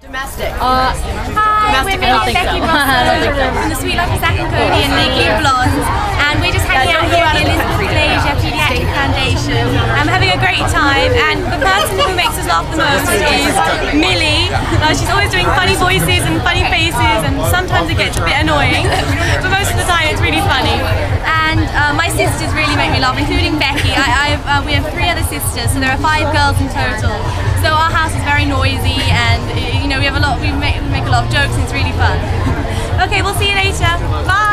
Domestic. Uh, Hi, Domestic, we're I don't Milly think Becky so. I don't think so. from the Suite Life of Zack and Cody and Legally Blondes. And we're just hanging out here at the Elizabeth Glaser Pediatric Foundation. I'm having a great time and the person who makes us laugh the most is Milly. Uh, she's always doing funny voices and funny faces and sometimes it gets a bit annoying. But most of the time it's really funny. And uh, my sisters really make me laugh, including Becky. I, I've, uh, we have three other sisters, so there are five girls in total. So our house is very noisy and you of jokes and it's really fun. Okay, we'll see you later. Bye!